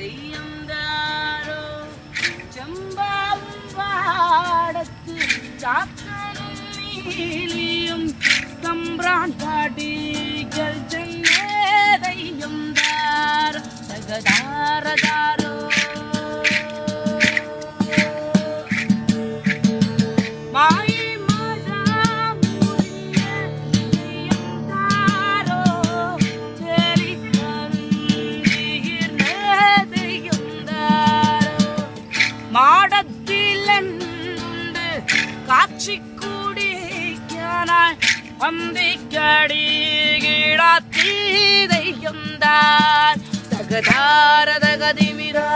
தெய்யம் தாரோ செம்பாவும் பாடத்து சாத்தனும் நீலியும் தம்பிரான் பாடிகள் சென்னே தெய்யம் தார மாடத்திலண்டு காட்சி குடிக்கானாய் வந்திக்கடி கீழாத்தி தெய்யந்தார் தகதார தகதிமிரா